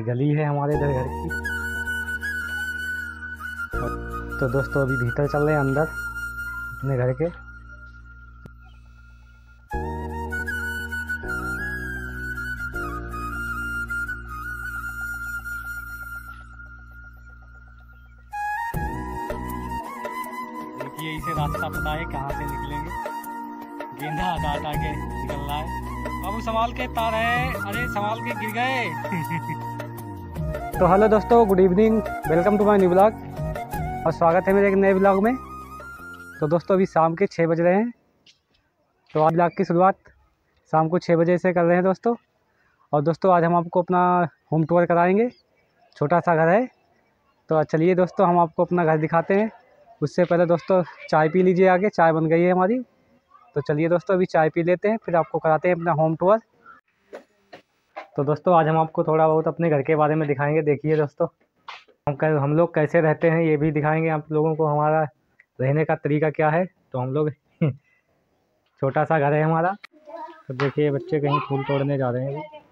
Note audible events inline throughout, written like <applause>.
गली है हमारे इधर घर की। तो दोस्तों, अभी भीतर चल रहे हैं अंदर, अपने घर के। देखिए, इसे रास्ता पता है कहाँ से निकलेंगे। गेंदा दांत आगे निकल रहा है। बाबू संभाल के तार है। अरे संभाल के गिर गए। <laughs> तो हेलो दोस्तों good evening welcome to my new blog और स्वागत है मेरे एक नए ब्लॉग में। तो दोस्तों, अभी शाम के छः बज रहे हैं। तो आज ब्लॉग की शुरुआत शाम को छः बजे से कर रहे हैं दोस्तों। और दोस्तों, आज हम आपको अपना होम टूर कराएँगे। छोटा सा घर है। तो चलिए दोस्तों, हम आपको अपना घर दिखाते हैं। उससे पहले दोस्तों, चाय पी लीजिए आगे। चाय बन गई है हमारी। तो चलिए दोस्तों, अभी चाय पी लेते हैं, फिर आपको कराते हैं अपना होम टूर तो दोस्तों, आज हम आपको थोड़ा बहुत अपने घर के बारे में दिखाएँगे। देखिए दोस्तों, हम कै, हम लोग कैसे रहते हैं, ये भी दिखाएँगे आप लोगों को हमारा रहने का तरीका क्या है। तो हम लोग <laughs> छोटा सा घर है हमारा। तो देखिए, बच्चे कहीं फूल तोड़ने जा रहे हैं।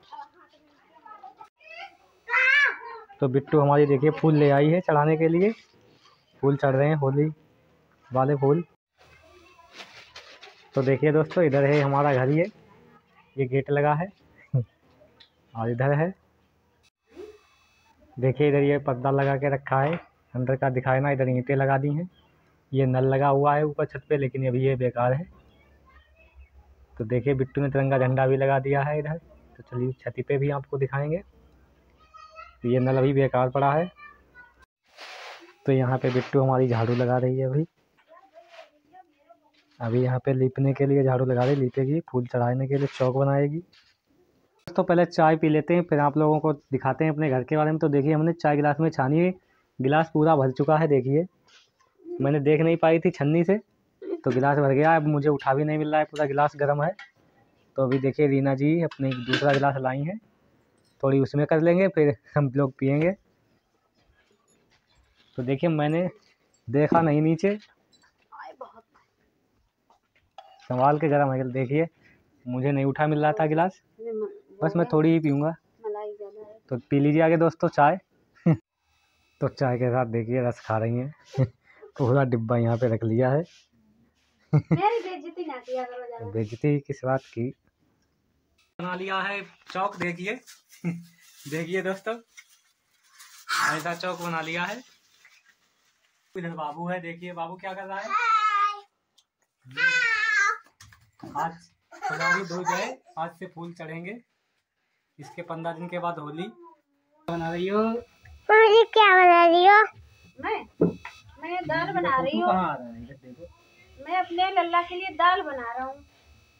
तो बिट्टू हमारी देखिए, फूल ले आई है चढ़ाने के लिए। फूल चढ़ रहे हैं, होली वाले फूल। तो देखिए दोस्तों, इधर है हमारा घर ये। ये गेट लगा है। और इधर है। देखिए, इधर ये पर्दा लगा के रखा है। अंदर का दिखाए ना, इधर ईंटें लगा दी हैं। ये नल लगा हुआ है ऊपर छत पे, लेकिन अभी ये बेकार है। तो देखिए, बिट्टू ने तिरंगा झंडा भी लगा दिया है इधर। तो चलिए, छत पे भी आपको दिखाएँगे। तो ये नल अभी बेकार पड़ा है। तो यहाँ पे बिट्टू हमारी झाड़ू लगा रही है अभी। अभी यहाँ पे लीपने के लिए झाड़ू लगा रही लीपेगी, फूल चढ़ाने के लिए चौक बनाएगी। तो पहले चाय पी लेते हैं, फिर आप लोगों को दिखाते हैं अपने घर के बारे में। तो देखिए, हमने चाय गिलास में छानी है। गिलास पूरा भर चुका है, देखिए। मैंने देख नहीं पाई थी छन्नी से तो गिलास भर गया। अब मुझे उठा भी नहीं मिल रहा है, पूरा गिलास गर्म है। तो अभी देखिए, रीना जी अपने दूसरा गिलास लाई हैं। थोड़ी उसमें कर लेंगे, फिर हम लोग पियेंगे। तो देखिए, मैंने देखा नहीं नीचे। संभाल के गर्म है, देखिए। मुझे नहीं उठा मिल रहा था गिलास। बस मैं थोड़ी ही पीऊँगा। तो पी लीजिए आगे दोस्तों चाय। <laughs> तो चाय के साथ देखिए रस खा रही हैं। <laughs> पूरा डिब्बा यहाँ पे रख लिया है। <laughs> मेरी बेइज्जती ना किया करो ज़्यादा बेजती किस बात की? बना लिया है चौक देखिए। देखिए दोस्तों। ऐसा चौक बना लिया है। इधर बाबू है देखिए। बाबू क्या कर रहा है? आज फुलौरी धो गए आज से फूल चढ़ेंगे। इसके पंद्रह दिन के बाद होली। बना रही हो? मुझे क्या बना रही हो? मैं मैं दाल बना रही हूँ। कहाँ आ रहा है? देखो। मैं अपने लल्ला के लिए दाल बना रहा हूँ।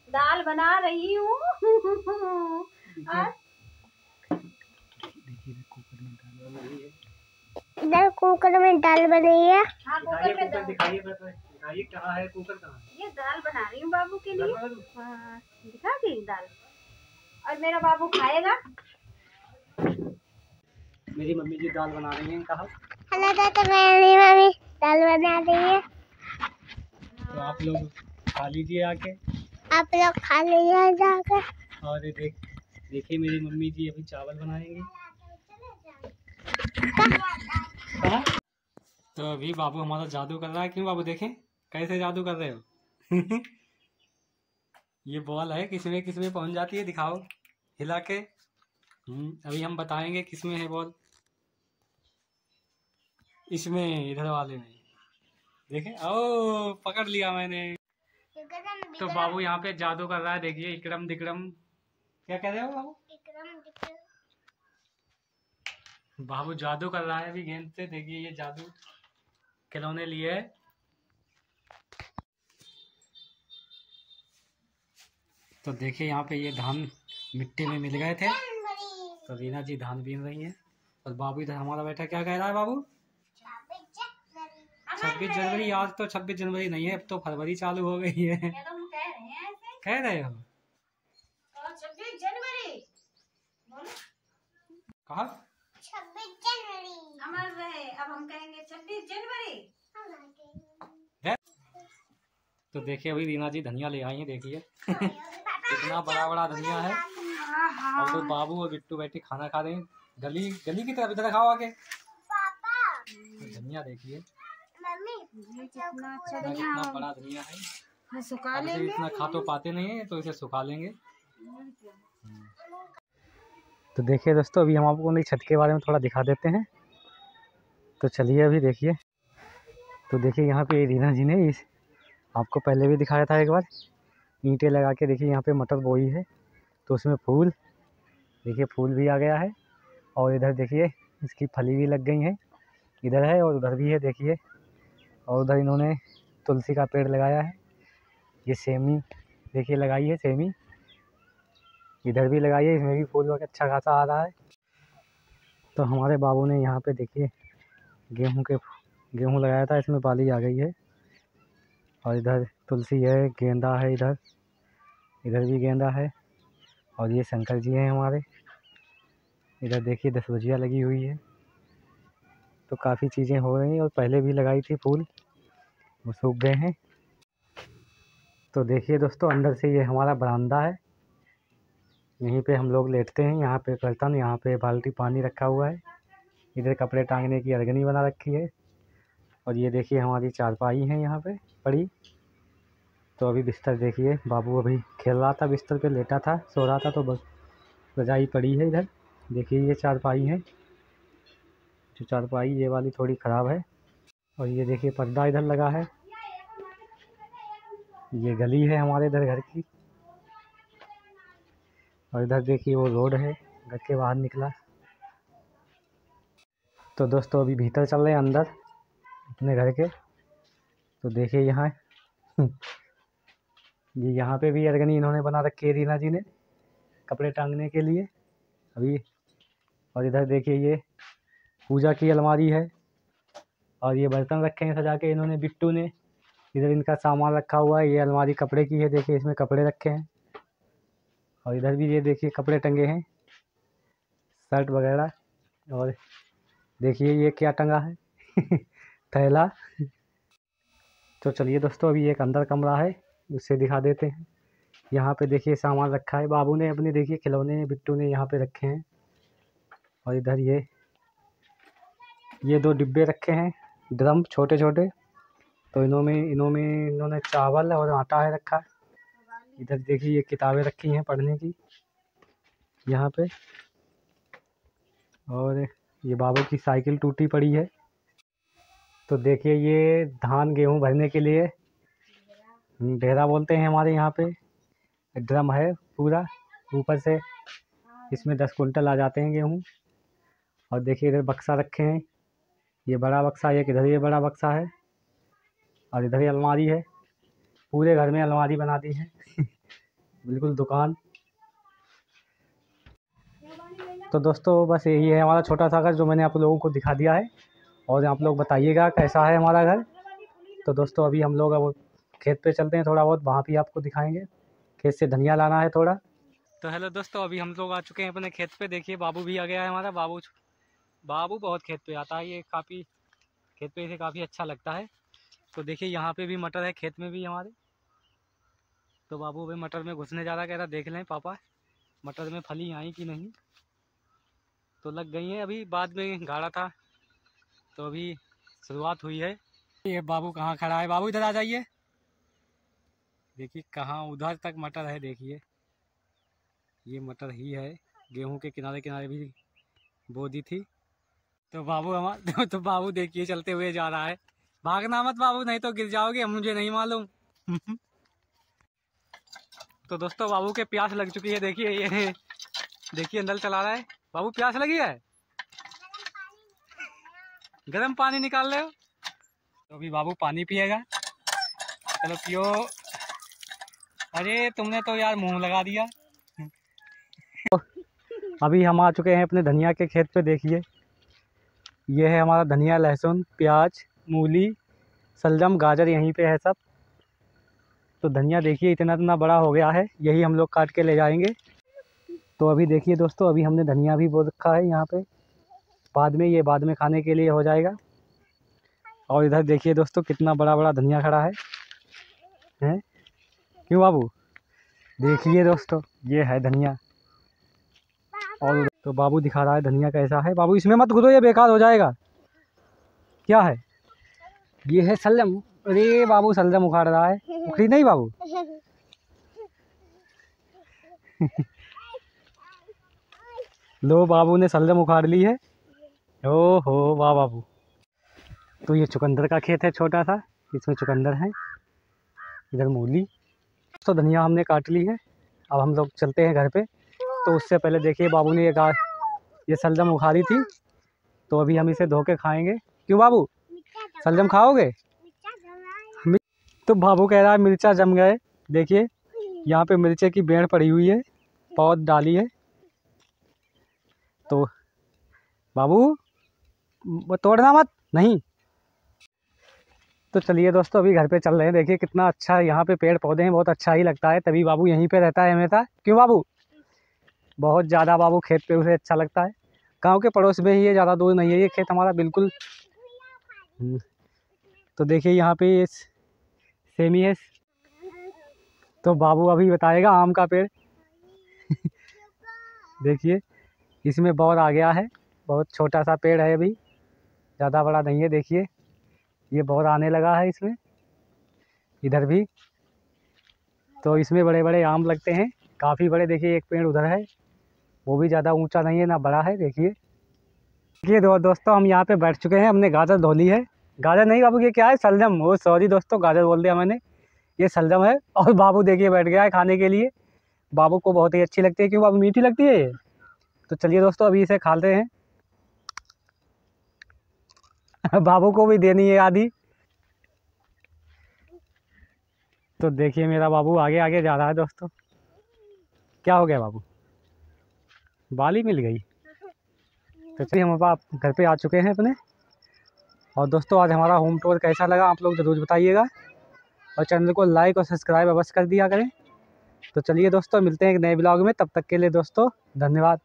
दाल बना रही हूँ। इधर कुकर में दाल बन रही है। इधर कुकर में दाल बनी है। हाँ कुकर में दाल। दिखाइए बस दिखाइए कहाँ है कुकर कहाँ है? ये दाल बना रही हूँ बाबू के लिए। हाँ दिखा दी दाल। और मेरा बाबू खाएगा? मेरी मम्मी जी दाल बना रही हैं कहा? हेलो तो मेरी मम्मी दाल बना रही है। तो आप लोग खा लीजिए आके। आप लोग खा लीजिए जाकर और देख देखिए मेरी मम्मी जी अभी चावल बनाएँगे। तो अभी बाबू हमारा जादू कर रहा है क्यों बाबू देखें? कैसे जादू कर रहे हो? <laughs> ये बॉल है किसमें किसमें पहुँच जाती है दिखाओ। हिला के। हम्म, अभी हम बताएँगे किसमें है बॉल। इसमें इधर वाले में। देखें ओ पकड़ लिया मैंने। तो बाबू यहाँ पे जादू कर रहा है देखिए इकड़म दिकड़म क्या कह रहे हो बाबू? बाबू जादू कर रहा है अभी गेंद से देखिए ये जादू। खिलौने लिए। तो देखिए यहाँ पे ये धान मिट्टी में मिल गए थे। तो रीना जी धान बीन रही हैं। और बाबू इधर हमारा बैठा क्या कह रहा है बाबू? छब्बीस जनवरी आज तो छब्बीस जनवरी नहीं है अब तो फरवरी चालू हो गई है। कह रहे हैं ऐसे। कह रहे हो? छब्बीस जनवरी। कहा? छब्बीस जनवरी। अमर रहे अब हम कहेंगे छब्बीस जनवरी। तो देखिए अभी रीना जी धनिया ले आई हैं देखिए। कितना बड़ा बड़ा धनिया है। और तो बाबू और बिट्टू बैठे खाना खा रहे हैं। गली गली की तरफ़ इधर खाओ आके धनिया देखिए। कितना अच्छा इतना बड़ा धनिया है। है सुखा लेंगे। इतना खा तो पाते नहीं है तो इसे सुखा लेंगे। तो देखिए दोस्तों अभी हम आपको नहीं छत के बारे में थोड़ा दिखा देते हैं। तो चलिए अभी देखिए। तो देखिए यहाँ पे रीना जी ने इस आपको पहले भी दिखाया था एक बार। ईंटें लगा के देखिए यहाँ पे मटर बोई है तो उसमें फूल, देखिए फूल भी आ गया है, और इधर देखिए इसकी फली भी लग गई है, इधर है और उधर भी है देखिए, और उधर इन्होंने तुलसी का पेड़ लगाया है, ये सेमी, देखिए लगाई है सेमी, इधर भी लगाई है, इसमें भी फूल वगैरह अच्छा खासा आ रहा है तो हमारे बाबू ने यहाँ पे देखिए गेहूँ के, गेहूँ लगाया था, इसमें बाली आ गई है और इधर तुलसी है, गेंदा है इधर। इधर भी गेंदा है और ये शंकर जी हैं हमारे। इधर देखिए, दस बजिया लगी हुई है। तो काफ़ी चीज़ें हो रही हैं और पहले भी लगाई थी फूल। वो सूख गए हैं। तो देखिए दोस्तों, अंदर से ये हमारा बरामदा है। यहीं पे हम लोग लेटते हैं। यहाँ पे बर्तन, यहाँ पे बाल्टी, पानी रखा हुआ है। इधर कपड़े टांगने की अरगनी बना रखी है। और ये देखिए हमारी चारपाई है यहाँ पे, पड़ी। तो अभी बिस्तर देखिए, बाबू अभी खेल रहा था, बिस्तर पे लेटा था, सो रहा था तो बस रजाई पड़ी है इधर। देखिए ये चारपाई है। जो चारपाई, ये वाली थोड़ी ख़राब है। और ये देखिए पर्दा इधर लगा है। ये गली है हमारे इधर घर की। और इधर देखिए वो रोड है, घर के बाहर निकला। तो दोस्तों, अभी भीतर चल रहे हैं अंदर। अपने घर के। तो देखिए यहाँ <laughs> ये यहाँ पे भी अरगनी इन्होंने बना रखी है रीना जी ने कपड़े टांगने के लिए। अभी, और इधर देखिए ये पूजा की अलमारी है। और ये बर्तन रखे हैं सजा के इन्होंने, बिट्टू ने। इधर इनका सामान रखा हुआ है, ये अलमारी कपड़े की है। देखिए इसमें कपड़े रखे हैं। और इधर भी ये देखिए कपड़े टंगे हैं। शर्ट वगैरह। और देखिए ये क्या टंगा है। <laughs> थैला तो चलिए दोस्तों, अभी एक अंदर कमरा है, उसे दिखा देते हैं। यहाँ पे देखिए सामान रखा है। बाबू ने अपने, देखिए खिलौने, बिट्टू ने यहाँ पे रखे हैं। और इधर ये ये दो डिब्बे रखे हैं, ड्रम छोटे छोटे तो इन्हों में इन्हों में इन्होंने चावल और आटा है रखा है। इधर देखिए ये किताबें रखी हैं पढ़ने की, यहाँ पे। और ये बाबू की साइकिल टूटी पड़ी है। तो देखिए ये धान गेहूँ भरने के लिए ढेरा बोलते हैं हमारे यहाँ पे। ड्रम है पूरा, ऊपर से इसमें दस कुंटल आ जाते हैं गेहूँ। और देखिए इधर बक्सा रखे हैं। ये बड़ा बक्सा, एक इधर ये बड़ा बक्सा है और इधर ही अलमारी है। पूरे घर में अलमारी बना दी है। <laughs> बिल्कुल दुकान। तो दोस्तों बस यही है हमारा छोटा सा घर जो मैंने आप लोगों को दिखा दिया है। और आप लोग बताइएगा कैसा है हमारा घर। तो दोस्तों, अभी हम लोग अब खेत पे चलते हैं थोड़ा बहुत, वहाँ भी आपको दिखाएँगे। खेत से धनिया लाना है थोड़ा। तो हेलो दोस्तों, अभी हम लोग आ चुके हैं अपने खेत पे। देखिए, बाबू भी आ गया है हमारा। बाबू बाबू बहुत खेत पे आता है। ये काफ़ी खेत पे इसे काफ़ी अच्छा लगता है। तो देखिए, यहाँ पे भी मटर है, खेत में भी हमारे। तो बाबू अभी मटर में घुसने जा रहा कह रहा देख लें पापा, मटर में फली आई कि नहीं? तो लग गई हैं, अभी बाद में गाड़ा था। तो अभी शुरुआत हुई है। ये बाबू कहाँ खड़ा है? बाबू इधर आ जाइए। देखिए कहाँ उधर तक मटर है देखिए। ये मटर ही है। गेहूँ के किनारे किनारे भी बो दी थी। तो बाबू हमारा <laughs> तो, बाबू देखिए चलते हुए जा रहा है। भागना मत बाबू नहीं तो गिर जाओगे मुझे नहीं मालूम। <laughs> तो दोस्तों बाबू के प्यास लग चुकी है देखिए ये। <laughs> देखिए नल चला रहा है। बाबू प्यास लगी है? गर्म पानी निकाल रहे हो? तो अभी बाबू पानी पिएगा। चलो पियो। अरे, तुमने तो यार मुँह लगा दिया। अभी हम आ चुके हैं अपने धनिया के खेत पे, देखिए। ये है हमारा धनिया, लहसुन, प्याज, मूली सलजम गाजर, यहीं पे है सब। तो धनिया देखिए, इतना इतना बड़ा हो गया है। यही हम लोग काट के ले जाएँगे। तो अभी देखिए दोस्तों, अभी हमने धनिया भी बो रखा है यहाँ पे। बाद में, ये बाद में खाने के लिए हो जाएगा। और इधर देखिए दोस्तों, कितना बड़ा बड़ा धनिया खड़ा है। हैं? क्यों बाबू? देखिए दोस्तों, ये है धनिया। और तो बाबू दिखा रहा है धनिया कैसा है। बाबू, इसमें मत घुसो, ये बेकार हो जाएगा। क्या है? ये है सलम। अरे बाबू सलजम उखाड़ रहा है। उखड़ी नहीं बाबू? <laughs> लो बाबू ने सलजम उखाड़ ली है। ओ हो वाह बाबू तो ये चुकंदर का खेत है छोटा सा, इसमें चुकंदर है। इधर मूली तो धनिया हमने काट ली है। अब हम लोग चलते हैं घर पे। तो उससे पहले देखिए, बाबू ने ये गा, ये सलजम उखाड़ी थी। तो अभी हम इसे धो के खाएँगे। क्यों बाबू? सलजम खाओगे? तो बाबू कह रहा है, मिर्चा जम गए। देखिए, यहाँ पे मिर्चे की बेड़ पड़ी हुई है, पौध डाली है। तो बाबू तोड़ना मत। नहीं। तो चलिए दोस्तों अभी घर पे चल रहे हैं। देखिए कितना अच्छा यहाँ पे पेड़ पौधे हैं बहुत अच्छा ही लगता है। तभी बाबू यहीं पे रहता है हमेशा। क्यों बाबू? बहुत ज़्यादा बाबू खेत पे उसे अच्छा लगता है। गाँव के पड़ोस में ही है ज़्यादा दूर नहीं है ये खेत हमारा बिल्कुल। हम्म, तो देखिए यहाँ पे ये सेमी है। तो बाबू अभी बताएगा आम का पेड़। <laughs> देखिए इसमें बहुत आ गया है। बहुत छोटा सा पेड़ है अभी। ज़्यादा बड़ा नहीं है देखिए। ये बहुत आने लगा है इसमें। इधर भी। तो इसमें बड़े बड़े आम लगते हैं। काफ़ी बड़े देखिए एक पेड़ उधर है। वो भी ज़्यादा ऊँचा नहीं है ना बड़ा है देखिए। देखिए दो, दोस्तों हम यहाँ पे बैठ चुके हैं। हमने गाजर धो ली है। गाजर नहीं बाबू ये क्या है? सलजम। वो सॉरी दोस्तों गाजर बोल दिया मैंने। ये सलजम है। और बाबू देखिए बैठ गया है खाने के लिए। बाबू को बहुत ही अच्छी लगती है। क्यों बाबू मीठी लगती है ये? तो चलिए दोस्तों अभी इसे खाते हैं। <laughs> बाबू को भी देनी है आधी तो देखिए मेरा बाबू आगे आगे जा रहा है दोस्तों। क्या हो गया बाबू? बाली मिल गई। तो चलिए हम आप घर पे आ चुके हैं अपने। और दोस्तों, आज हमारा होम टूर कैसा लगा आप लोग ज़रूर बताइएगा। और चैनल को लाइक और सब्सक्राइब अवश्य कर दिया करें। तो चलिए दोस्तों, मिलते हैं एक नए ब्लॉग में। तब तक के लिए दोस्तों, धन्यवाद।